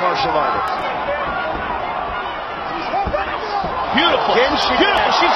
martial artist. Beautiful. Again, she Beautiful. She's